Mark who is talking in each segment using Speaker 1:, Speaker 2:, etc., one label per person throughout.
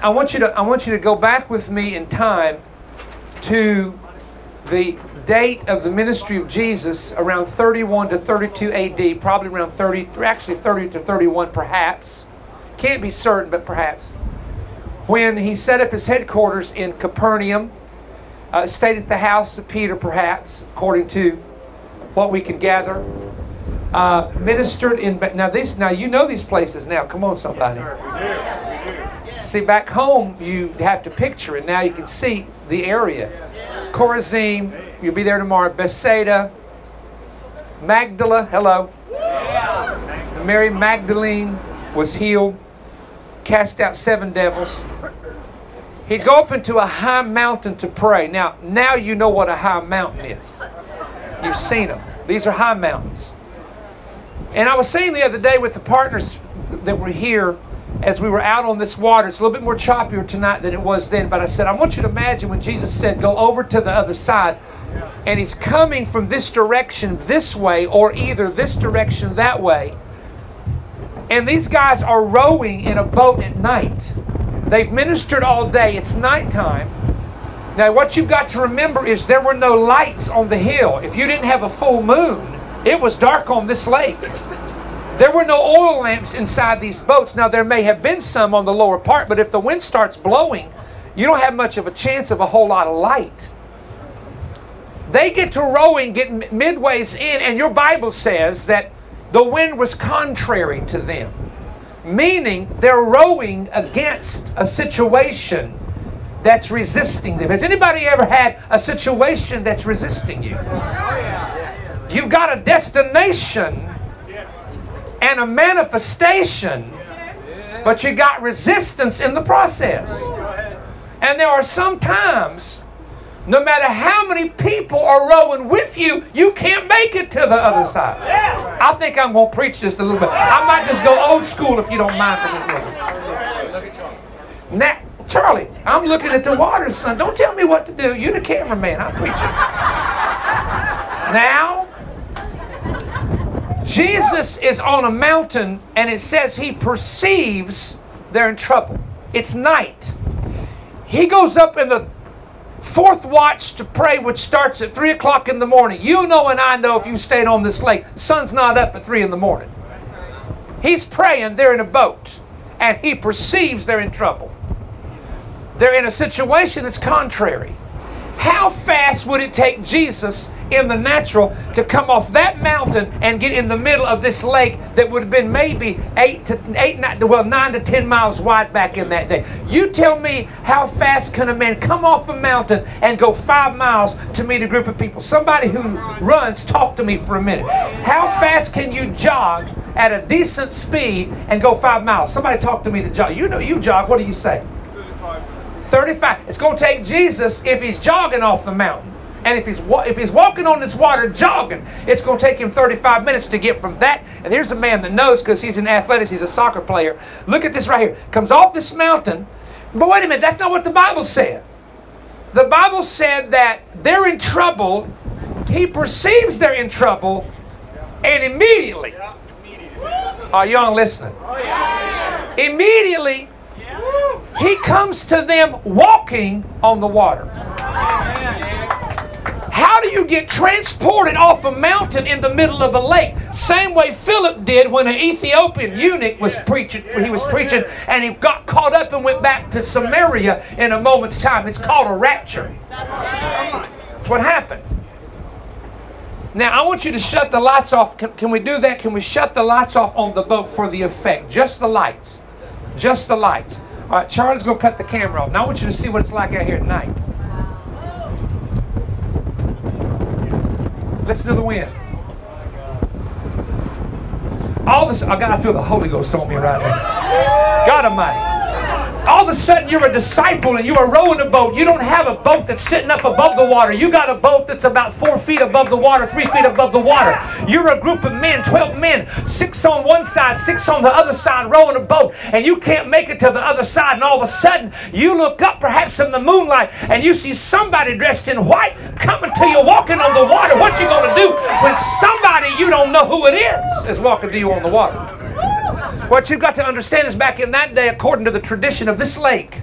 Speaker 1: I want you to I want you to go back with me in time to the date of the ministry of Jesus around 31 to 32 AD, probably around 30, actually 30 to 31 perhaps. Can't be certain, but perhaps. When he set up his headquarters in Capernaum, uh, stayed at the house of Peter perhaps, according to what we can gather. Uh, ministered in now these now you know these places now. Come on, somebody. See, back home you have to picture it. Now you can see the area. Chorazim, you'll be there tomorrow. Bethsaida, Magdala, hello. Mary Magdalene was healed, cast out seven devils. He'd go up into a high mountain to pray. Now, now you know what a high mountain is. You've seen them. These are high mountains. And I was saying the other day with the partners that were here as we were out on this water. It's a little bit more choppier tonight than it was then, but I said, I want you to imagine when Jesus said, Go over to the other side, and he's coming from this direction this way, or either this direction that way. And these guys are rowing in a boat at night. They've ministered all day, it's nighttime. Now, what you've got to remember is there were no lights on the hill. If you didn't have a full moon, it was dark on this lake. There were no oil lamps inside these boats. Now, there may have been some on the lower part, but if the wind starts blowing, you don't have much of a chance of a whole lot of light. They get to rowing, get midways in, and your Bible says that the wind was contrary to them, meaning they're rowing against a situation that's resisting them. Has anybody ever had a situation that's resisting you? You've got a destination and a manifestation, but you got resistance in the process. And there are some times, no matter how many people are rowing with you, you can't make it to the other side. I think I'm going to preach just a little bit. I might just go old school if you don't mind for this. Now, Charlie, I'm looking at the water, son. Don't tell me what to do. You're the cameraman. I'm preaching. Now, Jesus is on a mountain and it says he perceives they're in trouble. It's night. He goes up in the fourth watch to pray, which starts at 3 o'clock in the morning. You know and I know if you stayed on this lake, sun's not up at 3 in the morning. He's praying, they're in a boat, and he perceives they're in trouble. They're in a situation that's contrary. How fast would it take Jesus in the natural to come off that mountain and get in the middle of this lake that would have been maybe eight to eight, nine, well, nine to ten miles wide back in that day? You tell me how fast can a man come off a mountain and go five miles to meet a group of people? Somebody who runs, talk to me for a minute. How fast can you jog at a decent speed and go five miles? Somebody talk to me to jog. You know you jog. What do you say? 35. It's going to take Jesus if he's jogging off the mountain. And if he's if he's walking on this water jogging, it's going to take him 35 minutes to get from that. And here's a man that knows because he's in athletics, he's a soccer player. Look at this right here. Comes off this mountain. But wait a minute, that's not what the Bible said. The Bible said that they're in trouble. He perceives they're in trouble, and immediately. Are y'all listening? Immediately he comes to them walking on the water. Do you get transported off a mountain in the middle of a lake? Same way Philip did when an Ethiopian eunuch was preaching. He was oh, preaching, and he got caught up and went back to Samaria in a moment's time. It's called a rapture. That's what happened. Now I want you to shut the lights off. Can, can we do that? Can we shut the lights off on the boat for the effect? Just the lights. Just the lights. All right, Charlie's going to cut the camera off. Now I want you to see what it's like out here at night. Listen to the wind. All this, I got to feel the Holy Ghost on me right now. God Almighty all of a sudden you're a disciple and you are rowing a boat. You don't have a boat that's sitting up above the water. You got a boat that's about four feet above the water, three feet above the water. You're a group of men, 12 men, six on one side, six on the other side, rowing a boat, and you can't make it to the other side. And all of a sudden you look up perhaps in the moonlight and you see somebody dressed in white coming to you walking on the water. What you to do when somebody you don't know who it is is walking to you on the water? What you've got to understand is back in that day, according to the tradition of this lake,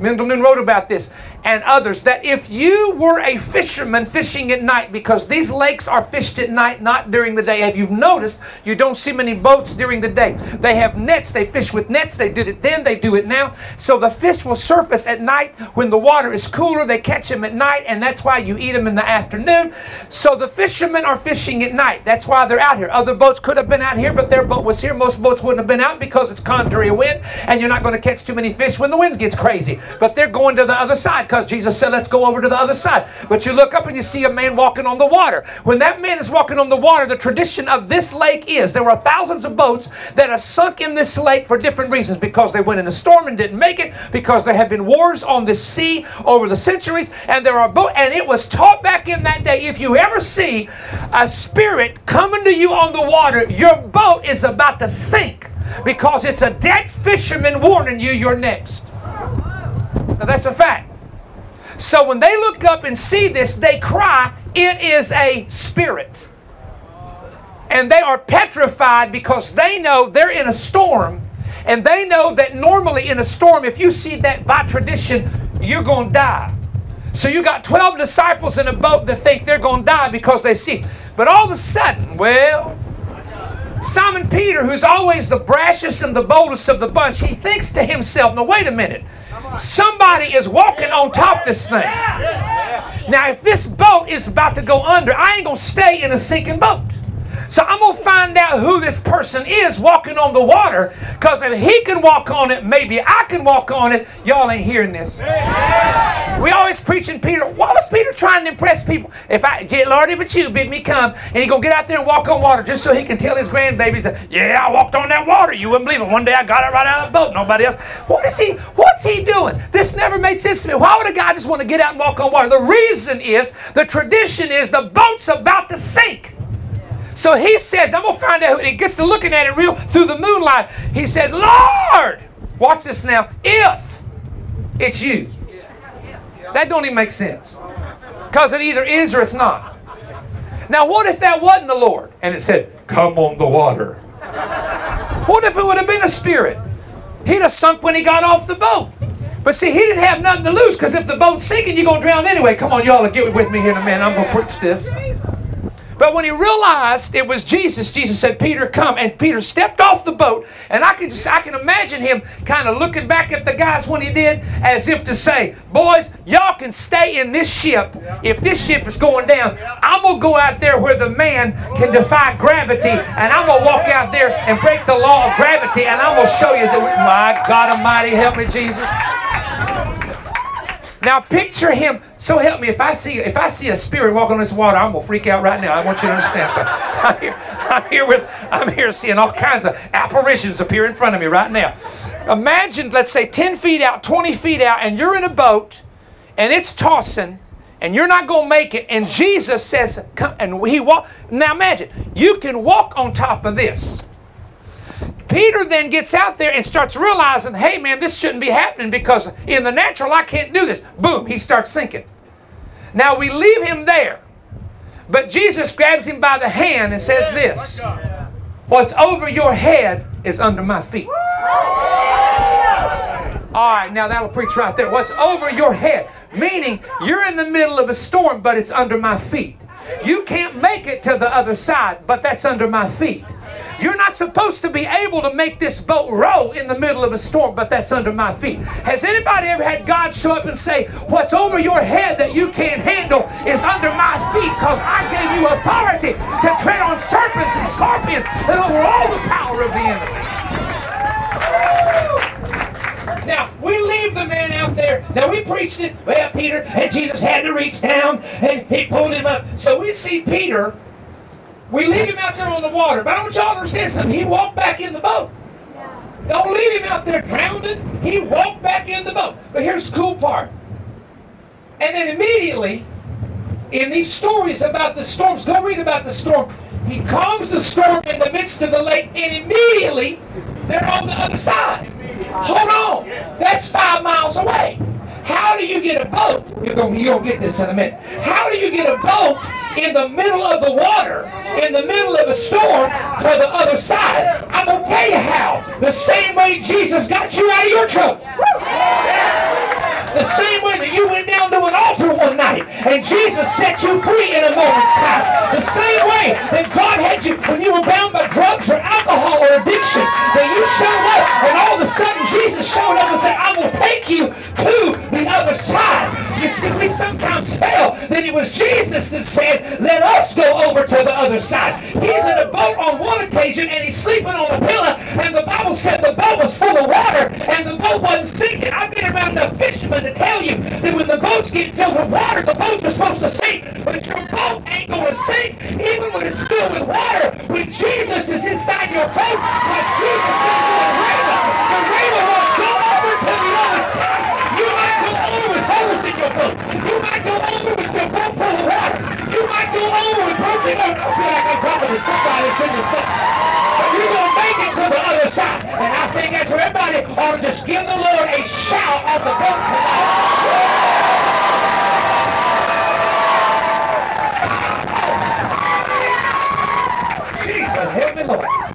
Speaker 1: Mindleman wrote about this and others that if you were a fisherman fishing at night, because these lakes are fished at night, not during the day. Have you noticed you don't see many boats during the day? They have nets, they fish with nets, they did it then, they do it now. So the fish will surface at night when the water is cooler, they catch them at night, and that's why you eat them in the afternoon. So the fishermen are fishing at night. That's why they're out here. Other boats could have been out here, but their boat was here. Most boats wouldn't have been out because it's contrary wind, and you're not going to catch too many fish when the wind gets crazy. But they're going to the other side because Jesus said, let's go over to the other side. But you look up and you see a man walking on the water. When that man is walking on the water, the tradition of this lake is there were thousands of boats that have sunk in this lake for different reasons because they went in a storm and didn't make it, because there have been wars on this sea over the centuries, and there are boats. And it was taught back in that day if you ever see a spirit coming to you on the water, your boat is about to sink because it's a dead fisherman warning you you're next. Now that's a fact. So when they look up and see this, they cry, It is a spirit. And they are petrified because they know they're in a storm. And they know that normally in a storm, if you see that by tradition, you're going to die. So you got 12 disciples in a boat that think they're going to die because they see. But all of a sudden, well, Simon Peter, who's always the brashest and the boldest of the bunch, he thinks to himself, now wait a minute. Somebody is walking on top of this thing. Now, if this boat is about to go under, I ain't going to stay in a sinking boat. So I'm going to find out who this person is walking on the water because if he can walk on it, maybe I can walk on it. Y'all ain't hearing this. We always preaching Peter. Why was Peter trying to impress people? If I, Lord, if it's you, bid me come. And he going to get out there and walk on water just so he can tell his grandbabies that, yeah, I walked on that water. You wouldn't believe it. One day I got it right out of the boat. Nobody else. What is he, what's he doing? This never made sense to me. Why would a guy just want to get out and walk on water? The reason is, the tradition is the boat's about to sink. So he says, I'm going to find out. He gets to looking at it real through the moonlight. He says, Lord, watch this now, if it's you. That don't even make sense. Because it either is or it's not. Now, what if that wasn't the Lord? And it said, Come on the water. What if it would have been a spirit? He'd have sunk when he got off the boat. But see, he didn't have nothing to lose because if the boat's sinking, you're going to drown anyway. Come on, y'all, get with me here in a minute. I'm going to preach this. But when he realized it was Jesus, Jesus said, Peter, come. And Peter stepped off the boat. And I can just I can imagine him kind of looking back at the guys when he did, as if to say, Boys, y'all can stay in this ship. If this ship is going down, I'm gonna go out there where the man can defy gravity, and I'm gonna walk out there and break the law of gravity, and I'm gonna show you that my God Almighty, help me, Jesus. Now picture him. So help me. If I see if I see a spirit walking on this water, I'm gonna freak out right now. I want you to understand. So I'm here. I'm here with. I'm here seeing all kinds of apparitions appear in front of me right now. Imagine, let's say, 10 feet out, 20 feet out, and you're in a boat, and it's tossing, and you're not gonna make it. And Jesus says, "Come," and he walk. Now imagine you can walk on top of this. Peter then gets out there and starts realizing, hey man, this shouldn't be happening because in the natural I can't do this. Boom, he starts sinking. Now we leave him there. But Jesus grabs him by the hand and says this What's over your head is under my feet. All right, now that'll preach right there. What's over your head? Meaning you're in the middle of a storm, but it's under my feet. You can't make it to the other side, but that's under my feet. You're not supposed to be able to make this boat row in the middle of a storm, but that's under my feet. Has anybody ever had God show up and say, What's over your head that you can't handle is under my feet because I gave you authority to tread on serpents and scorpions and over all the power of the enemy? Now, we leave the man out there. Now, we preached it. Well, Peter, and Jesus had to reach down, and he pulled him up. So we see Peter. We leave him out there on the water. But I want y'all to understand something. He walked back in the boat. Don't leave him out there drowning. He walked back in the boat. But here's the cool part. And then immediately, in these stories about the storms, go read about the storm. He calms the storm in the midst of the lake, and immediately they're on the other side. Hold on. That's five miles away. How do you get a boat? You're going to get this in a minute. How do you get a boat in the middle of the water, in the middle of a storm, to the other side. I'm going to tell you how. The same way Jesus got you out of your trouble. The same way that you went down to an altar one night and Jesus set you free in a moment's time. The same way that God had you when you were bound by drugs or alcohol or addictions, that you showed up and all of a sudden Jesus showed up and said, I will take you to the other side. You see, we sometimes fail. Then it was Jesus that said, let us go over to the other side. He's in a boat on one occasion and he's sleeping on a pillow and the Bible said the boat was full of water and the boat wasn't sinking. I've been around enough fishermen to tell you that when the boats get filled with water, the boats are supposed to sink. But your boat ain't going to sink even when it's filled with water. When Jesus is inside your boat, because Jesus will do a You might go over and probably up. I feel like I'm talking to somebody that's in this book. But you're going to make it to the other side. And I think that's where everybody ought to just give the Lord a shout of the boat tonight. Jesus, help me, Lord.